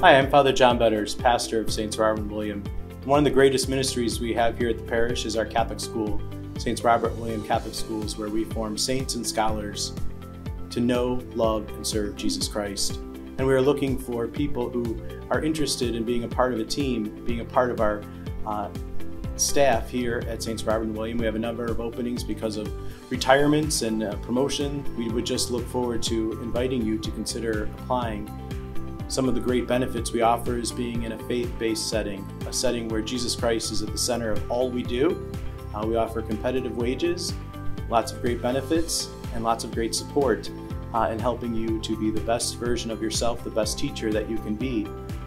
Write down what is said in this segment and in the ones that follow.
Hi, I'm Father John Betters, pastor of Saints Robert and William. One of the greatest ministries we have here at the parish is our Catholic school, Saints Robert and William Catholic Schools, where we form saints and scholars to know, love, and serve Jesus Christ. And we are looking for people who are interested in being a part of a team, being a part of our uh, staff here at Saints Robert and William. We have a number of openings because of retirements and uh, promotion. We would just look forward to inviting you to consider applying. Some of the great benefits we offer is being in a faith-based setting, a setting where Jesus Christ is at the center of all we do. Uh, we offer competitive wages, lots of great benefits, and lots of great support uh, in helping you to be the best version of yourself, the best teacher that you can be.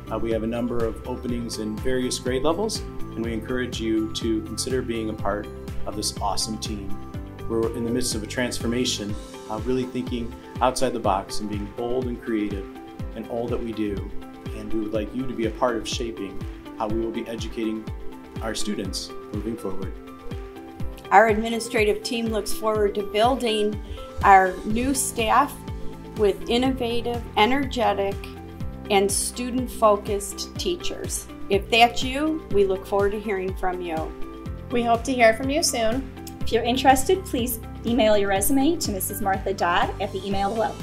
Uh, we have a number of openings in various grade levels, and we encourage you to consider being a part of this awesome team. We're in the midst of a transformation, uh, really thinking outside the box and being bold and creative in all that we do. And we would like you to be a part of shaping how we will be educating our students moving forward. Our administrative team looks forward to building our new staff with innovative, energetic, and student focused teachers. If that's you, we look forward to hearing from you. We hope to hear from you soon. If you're interested, please email your resume to Mrs. Martha Dodd at the email below.